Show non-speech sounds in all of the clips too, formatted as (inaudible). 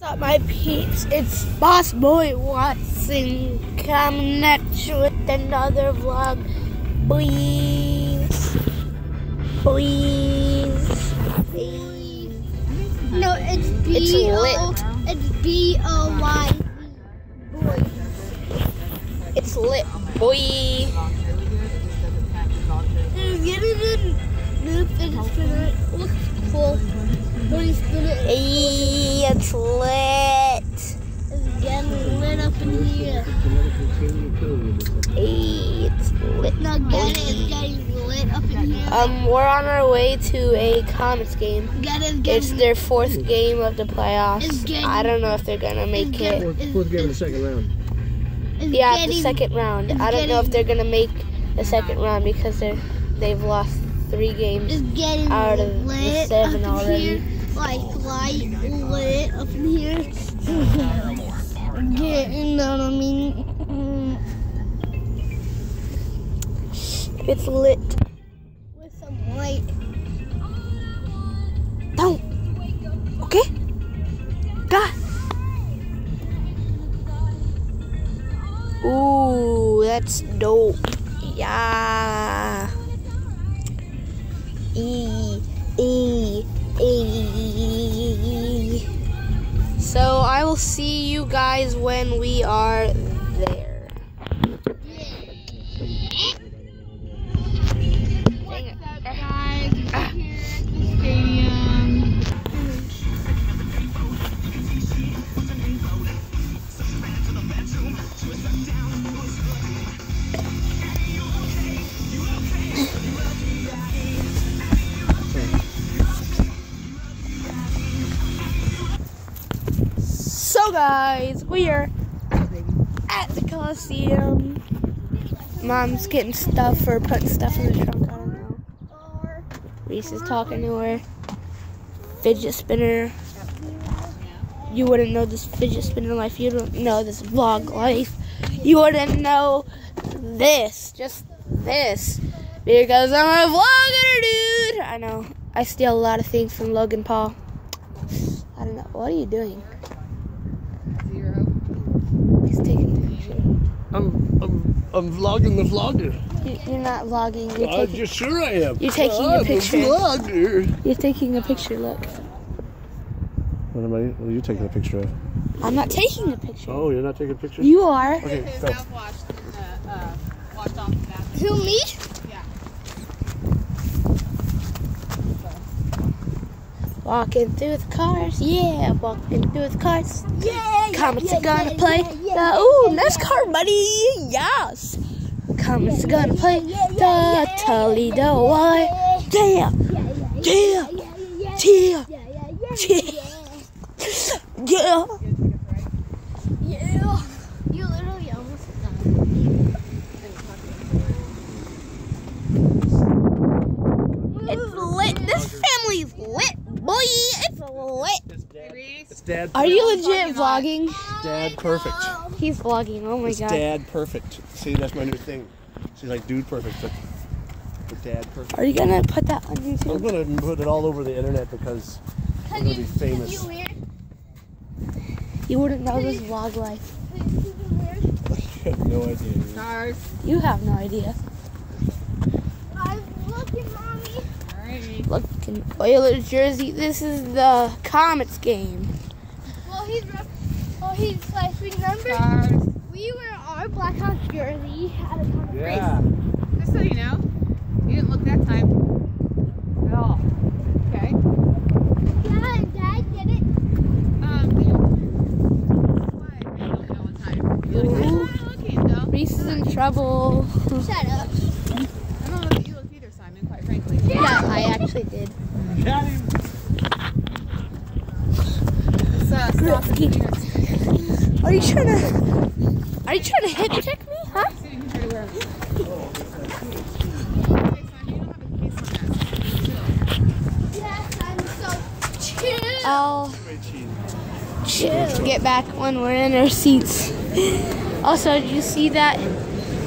What's up, my peeps? It's Boss Boy Watson coming at you with another vlog. Please. Please. Please. No, it's B It's lit. It's B O Y. Boy. It's lit, boy. Get it in. Fidget looks cool. When you spin it, Hey, it's lit. it's getting lit up in here. Hey, it's lit. No, get it. It's getting lit up in here. Um, we're on our way to a Comets game. Get it. It's their fourth game of the playoffs. getting- I don't know if they're gonna make it's it. Fourth, fourth game of the second round. Yeah, getting, the second round. I don't know if they're gonna make the second round because they're they've lost three games. Out of the seven already. here. Like light lit up in here. (laughs) Getting, know what I mean? Mm-hmm. It's lit. With some light. Don't. Okay. God. Ooh, that's dope. Yeah. E So I will see you guys when we are we are at the Coliseum. Mom's getting stuff or putting stuff in the trunk. I don't know. Reese is talking to her. Fidget spinner. You wouldn't know this fidget spinner life. You don't know this vlog life. You wouldn't know this. Just this. Because I'm a vlogger, dude. I know. I steal a lot of things from Logan Paul. I don't know. What are you doing? Zero. He's taking a picture. I'm, I'm, I'm vlogging the vlogger. You- You're not vlogging. You're Uh, taking. just sure I am. You're taking a I'm picture. vlogger. You're taking a picture. Look. What am I? What are you taking a picture of? I'm not taking a picture. Oh, you're not taking a picture? You are. Okay, His go. mouth washed, uh, uh, washed off the bathroom. Who, me? Yeah. Walking through the cars. Yeah, walking through the cars. Yeah. Comets are gonna play. the, ooh, NASCAR, buddy. Yes. Comets are gonna play the Toledo Walleye. Yeah. Yeah. Yeah. Yeah. Yeah. Yeah. You literally almost done. It's lit. This family's lit, boy. It's lit. Hey, Reese. It's dad. Are you legit vlogging vlogging? Dad perfect. He's vlogging. Oh my It's god. dad perfect. See, that's my new thing. She's like, dude perfect, but, but dad perfect. Are you gonna put that on YouTube? I'm gonna put it all over the internet because I'm gonna be famous. You? You wouldn't know this vlog life. I (laughs) have no idea. Cars. You have no idea. I'm looking, mommy. All right, Reese. Look, in Oilers jersey. This is the Comets game. Well, he's rep- well, he's like remember Cars. we were our Blackhawks jersey at a time. Yeah. Just so you know, you didn't look that time. At all. Okay. Yeah, and Dad did it. Um, Why? I don't know what time. You look, Ooh. Looking, though. Reese is in trouble. Shut up. I don't know that you looked either, Simon, quite frankly. Yeah, I actually did. Got him. Let's, uh, stop the video. Are you trying to? Are you trying to hip check me, huh? See if you can try to wear them. Okay, Simon, you don't have a case on that. Yes, I'm so chill. I'll. Get back when we're in our seats. Also, did you see that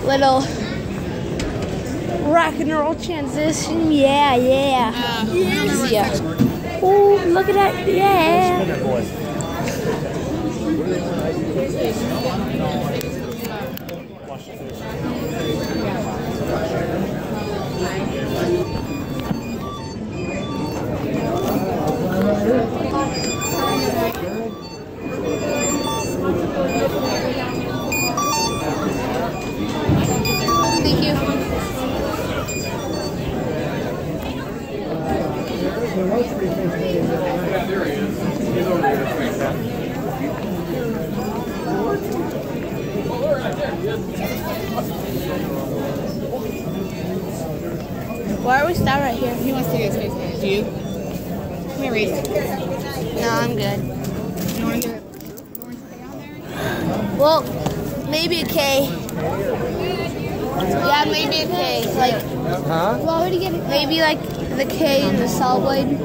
little rock and roll transition? Yeah, yeah. Uh, I don't remember what Yeah. Oh, look at that. Yeah. なるほど。Come here, Reese. No, I'm good. You want to get orange paint on there? Well, maybe a K. Yeah, maybe a K. Like, Huh? Why would he get maybe like the K in the saw blade. Maybe.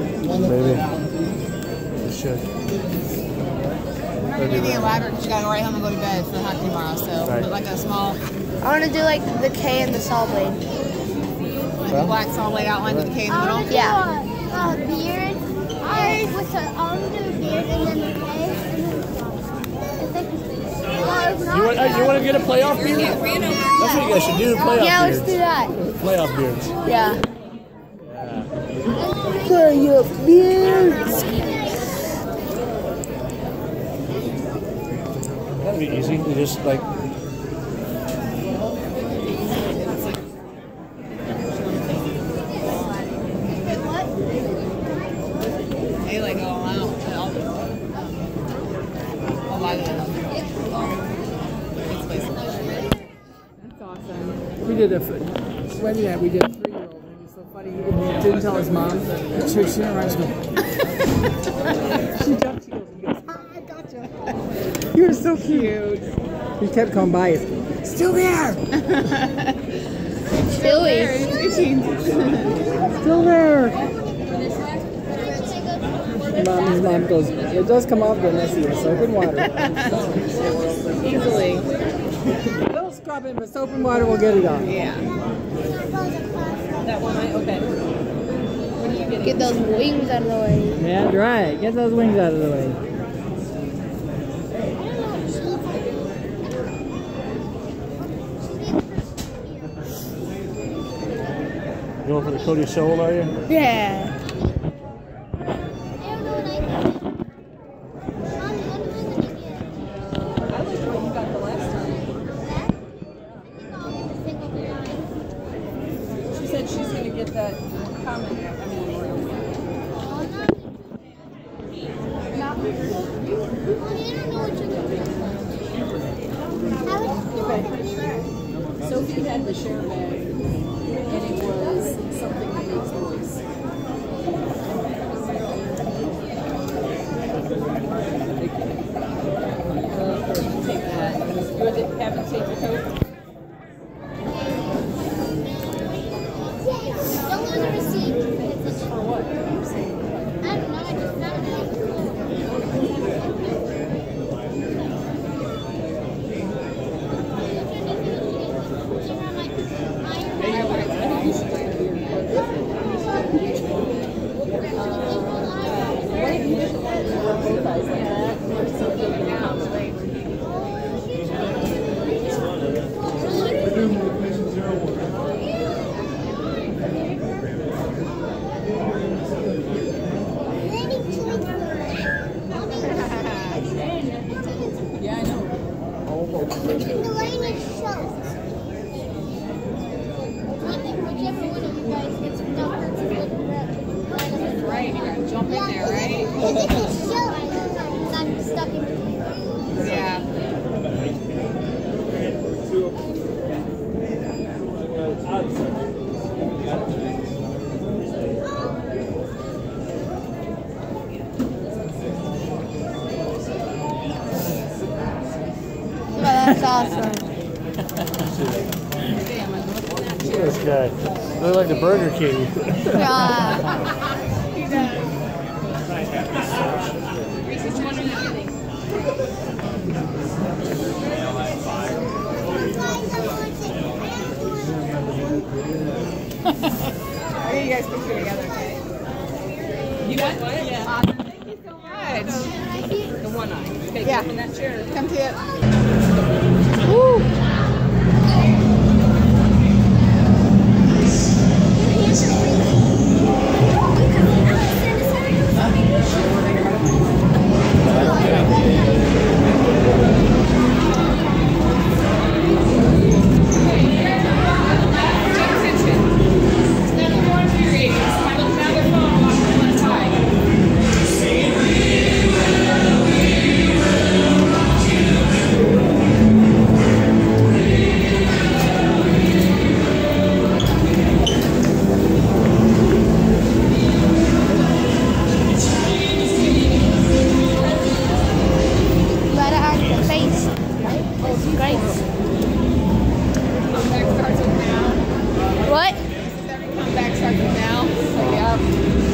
You should. We're not going to do the elaborate because you got to go right home and go to bed for the hockey tomorrow. So, Right. like a small I want to do like the K in the saw blade. Like Well, black saw blade outline with the K in the middle. want to do Yeah. a, a beard. With a, I want to do beard and then the face and then I think you want, uh, you want to get a playoff beard? That's what you guys should do. Playoff Yeah, let's beards. do that. Playoff beards. Yeah. Yeah. Playoff beards. That'd be easy. You just like. They like go all out. I'll, I'll buy them. It's places. That's awesome. We did a wedding that we did a three year old and it was so funny. He didn't, didn't tell his mom. She, she didn't rise go. (laughs) she jumped. She goes, he goes, ah, I gotcha. He was so cute. He kept coming by. He's still there. Billy. Still there. Mom, his mom goes, it does come off good messy with soap and water. Easily. A little scrubbing, but soap and water will get it off. Yeah. That one, I, okay. Get those wings out of the way. That's right. Get those wings out of the way. You going for the Cody Soul, are you? Yeah. Good to have awesome. Look at this guy. Look like the Burger King. Yeah. I'll get you guys picture together, okay? You got what? Yeah. Awesome. Thank you so much. The one eye. Okay, Yeah. get in that chair. Come to it. So,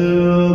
Oh.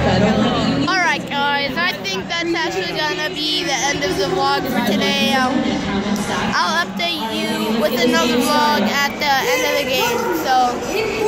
Federal Credit Union. Alright guys, I think that's actually gonna be the end of the vlog for today. Um, I'll update you with another vlog at the end of the game. So,